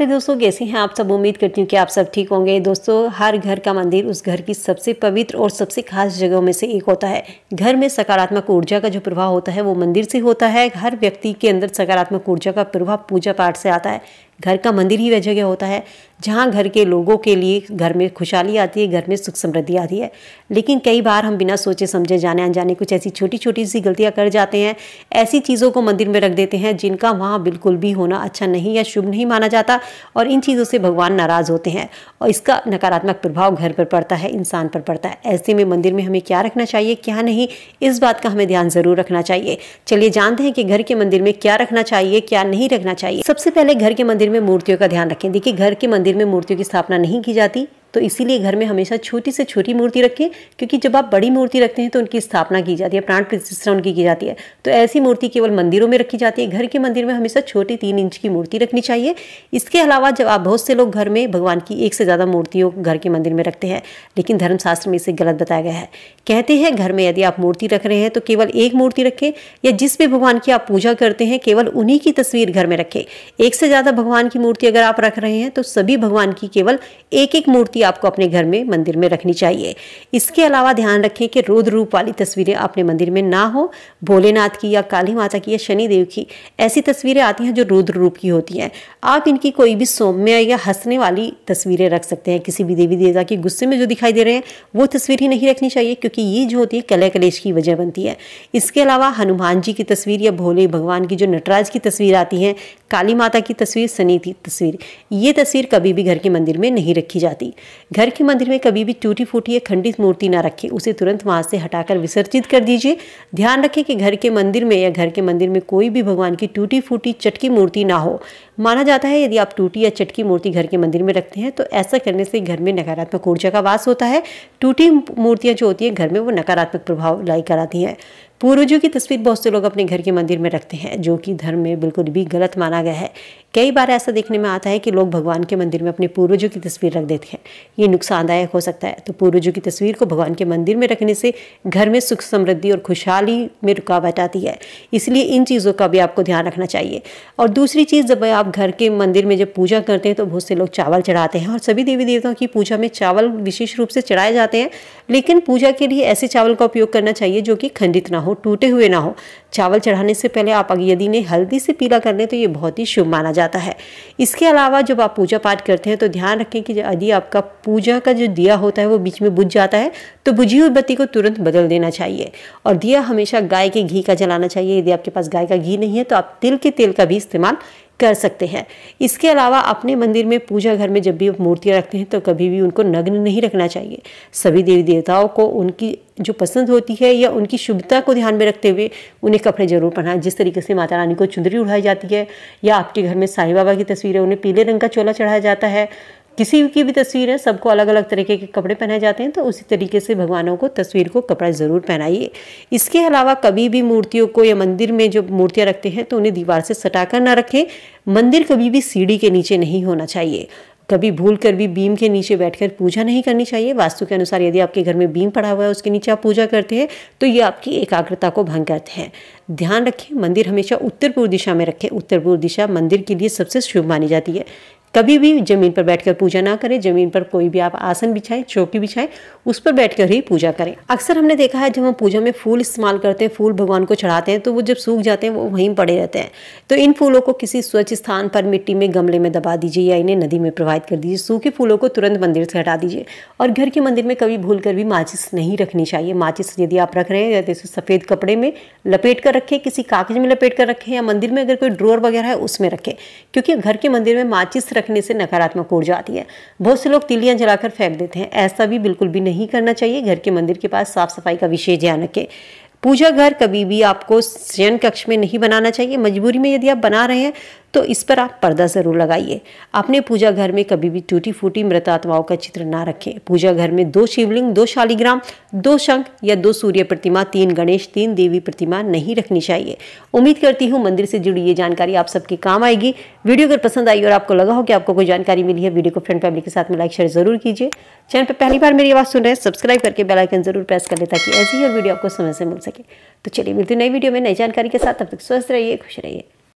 है दोस्तों, कैसे हैं? आप सब उम्मीद करती हूँ कि आप सब ठीक होंगे। दोस्तों, हर घर का मंदिर उस घर की सबसे पवित्र और सबसे खास जगहों में से एक होता है। घर में सकारात्मक ऊर्जा का जो प्रभाव होता है, वो मंदिर से होता है। हर व्यक्ति के अंदर सकारात्मक ऊर्जा का प्रभाव पूजा पाठ से आता है। घर का मंदिर ही वह जगह होता है, जहाँ घर के लोगों के लिए घर में खुशहाली आती है, घर में सुख समृद्धि आती है। लेकिन कई बार हम बिना सोचे समझे, जाने अनजाने कुछ ऐसी छोटी छोटी सी गलतियाँ कर जाते हैं, ऐसी चीज़ों को मंदिर में रख देते हैं, जिनका वहाँ बिल्कुल भी होना अच्छा नहीं या शुभ नहीं माना जाता और इन चीज़ों से भगवान नाराज़ होते हैं और इसका नकारात्मक प्रभाव घर पर पड़ता है, इंसान पर पड़ता है। ऐसे में मंदिर में हमें क्या रखना चाहिए, क्या नहीं, इस बात का हमें ध्यान ज़रूर रखना चाहिए। चलिए जानते हैं कि घर के मंदिर में क्या रखना चाहिए, क्या नहीं रखना चाहिए। सबसे पहले घर के मंदिर में मूर्तियों का ध्यान रखें। देखिए, घर के मंदिर में मूर्तियों की स्थापना नहीं की जाती। तो इसीलिए घर में हमेशा छोटी से छोटी मूर्ति रखें, क्योंकि जब आप बड़ी मूर्ति रखते हैं तो उनकी स्थापना की जाती है, प्राण प्रतिष्ठा उनकी की जाती है। तो ऐसी मूर्ति केवल मंदिरों में रखी जाती है, घर के मंदिर में हमेशा छोटी तीन इंच की मूर्ति रखनी चाहिए। इसके अलावा जब आप बहुत से लोग घर में भगवान की एक से ज़्यादा मूर्तियों घर के मंदिर में रखते हैं, लेकिन धर्मशास्त्र में इसे गलत बताया गया है। कहते हैं, घर में यदि आप मूर्ति रख रहे हैं तो केवल एक मूर्ति रखें, या जिस भी भगवान की आप पूजा करते हैं केवल उन्हीं की तस्वीर घर में रखें। एक से ज़्यादा भगवान की मूर्ति अगर आप रख रहे हैं तो सभी भगवान की केवल एक एक मूर्ति आपको अपने घर में मंदिर में रखनी चाहिए। इसके अलावा ध्यान रखें कि रुद्र रूप वाली तस्वीरें अपने मंदिर में ना हो। भोलेनाथ की या काली माता की या शनिदेव की ऐसी तस्वीरें आती हैं जो रुद्र रूप की होती हैं। आप इनकी कोई भी सौम्य या हंसने वाली तस्वीरें रख सकते हैं। किसी भी देवी देवता के गुस्से में जो दिखाई दे रहे हैं, वो तस्वीर ही नहीं रखनी चाहिए क्योंकि ये जो होती है कलह कलेश की वजह बनती है। इसके अलावा हनुमान जी की तस्वीर या भोले भगवान की जो नटराज की तस्वीर आती है काली माता की तस्वीर, सनी की तस्वीर। ये तस्वीर कभी भी घर के मंदिर में नहीं रखी जाती। घर के मंदिर में कभी भी टूटी फूटी या खंडित मूर्ति ना रखें, उसे तुरंत वहाँ से हटाकर विसर्जित कर दीजिए। ध्यान रखें कि घर के मंदिर में या घर के मंदिर में कोई भी भगवान की टूटी फूटी, चटकी मूर्ति ना हो। माना जाता है यदि आप टूटी या चटकी मूर्ति घर के मंदिर में रखते हैं तो ऐसा करने से घर में नकारात्मक ऊर्जा का वास होता है। टूटी मूर्तियाँ जो होती हैं, घर में वो नकारात्मक प्रभाव लाई कराती हैं। पूर्वजों की तस्वीर बहुत से लोग अपने घर के मंदिर में रखते हैं, जो कि धर्म में बिल्कुल भी गलत माना गया है। कई बार ऐसा देखने में आता है कि लोग भगवान के मंदिर में अपने पूर्वजों की तस्वीर रख देते हैं। ये नुकसानदायक हो सकता है। तो पूर्वजों की तस्वीर को भगवान के मंदिर में रखने से घर में सुख समृद्धि और खुशहाली में रुकावट आती है। इसलिए इन चीज़ों का भी आपको ध्यान रखना चाहिए। और दूसरी चीज़, जब आप घर के मंदिर में जब पूजा करते हैं तो बहुत से लोग चावल चढ़ाते हैं। और सभी देवी देवताओं की पूजा में चावल विशेष रूप से चढ़ाए जाते हैं। लेकिन पूजा के लिए ऐसे चावल का उपयोग करना चाहिए जो कि खंडित ना हो, टूटे हुए ना हो। चावल चढ़ाने से पहले आप यदि ने हल्दी से पीला कर लें तो ये बहुत ही शुभ माना जाता है। इसके अलावा जब आप पूजा पाठ करते हैं तो ध्यान रखें कि यदि आपका पूजा का जो दिया होता है, वो बीच में बुझ जाता है तो बुझी हुई बत्ती को तुरंत बदल देना चाहिए। और दिया हमेशा गाय के घी का जलाना चाहिए। यदि आपके पास गाय का घी नहीं है तो आप तिल के तेल का भी इस्तेमाल कर सकते हैं। इसके अलावा अपने मंदिर में पूजा घर में जब भी मूर्तियाँ रखते हैं तो कभी भी उनको नग्न नहीं रखना चाहिए। सभी देवी देवताओं को उनकी जो पसंद होती है या उनकी शुभता को ध्यान में रखते हुए उन्हें कपड़े ज़रूर पहनाएँ। जिस तरीके से माता रानी को चुंदरी उड़ाई जाती है या आपके घर में साई बाबा की तस्वीरें, उन्हें पीले रंग का चोला चढ़ाया जाता है किसी की भी तस्वीर है, सबको अलग अलग तरीके के कपड़े पहनाए जाते हैं तो उसी तरीके से भगवानों को तस्वीर को कपड़ा ज़रूर पहनाइए। इसके अलावा कभी भी मूर्तियों को या मंदिर में जो मूर्तियाँ रखते हैं तो उन्हें दीवार से सटाकर ना रखें। मंदिर कभी भी सीढ़ी के नीचे नहीं होना चाहिए। कभी भूल कर भी बीम के नीचे बैठकर पूजा नहीं करनी चाहिए। वास्तु के अनुसार यदि आपके घर में बीम पड़ा हुआ है, उसके नीचे आप पूजा करते हैं तो ये आपकी एकाग्रता को भंग करते हैं। ध्यान रखें, मंदिर हमेशा उत्तर पूर्व दिशा में रखें। उत्तर पूर्व दिशा मंदिर के लिए सबसे शुभ मानी जाती है। कभी भी ज़मीन पर बैठकर पूजा ना करें, ज़मीन पर कोई भी आप आसन बिछाएँ, चौकी बिछाएँ, उस पर बैठकर ही पूजा करें। अक्सर हमने देखा है जब हम पूजा में फूल इस्तेमाल करते हैं, फूल भगवान को चढ़ाते हैं तो वो जब सूख जाते हैं, वो वहीं पड़े रहते हैं। तो इन फूलों को किसी स्वच्छ स्थान पर मिट्टी में, गमले में दबा दीजिए या इन्हें नदी में प्रवाहित कर दीजिए। सूखे फूलों को तुरंत मंदिर से हटा दीजिए। और घर के मंदिर में कभी भूल भी माचिस नहीं रखनी चाहिए। माचिस यदि आप रख रहे हैं, जैसे सफ़ेद कपड़े में लपेट कर रखें, किसी कागज़ में लपेट कर रखें या मंदिर में अगर कोई ड्रोर वगैरह है, उसमें रखें। क्योंकि घर के मंदिर में माचिस रखने से नकारात्मक ऊर्जा आती है। बहुत से लोग तिलियाँ जलाकर फेंक देते हैं। ऐसा भी बिल्कुल भी नहीं करना चाहिए। घर के मंदिर के पास साफ़ सफ़ाई का विशेष ध्यान रखें। पूजा घर कभी भी आपको शयन कक्ष में नहीं बनाना चाहिए। मजबूरी में यदि आप बना रहे हैं तो इस पर आप पर्दा ज़रूर लगाइए। अपने पूजा घर में कभी भी टूटी फूटी मृत आत्माओं का चित्र ना रखें। पूजा घर में दो शिवलिंग, दो शालिग्राम, दो शंख या दो सूर्य प्रतिमा, तीन गणेश, तीन देवी प्रतिमा नहीं रखनी चाहिए। उम्मीद करती हूँ मंदिर से जुड़ी ये जानकारी आप सबके काम आएगी। वीडियो अगर पसंद आई और आपको लगा हो कि आपको कोई जानकारी मिली है, वीडियो को फ्रेंड फैमिली के साथ में लाइक, शेयर ज़रूर कीजिए। चैनल पर पहली बार मेरी आवाज़ सुन रहे हैं, सब्सक्राइब करके बेलाइकन ज़रूर प्रेस कर ले ताकि ऐसी ही और वीडियो आपको समय से मिल सके। तो चलिए मिलती नई वीडियो में नई जानकारी के साथ। तब तक स्वस्थ रहिए, खुश रहिए।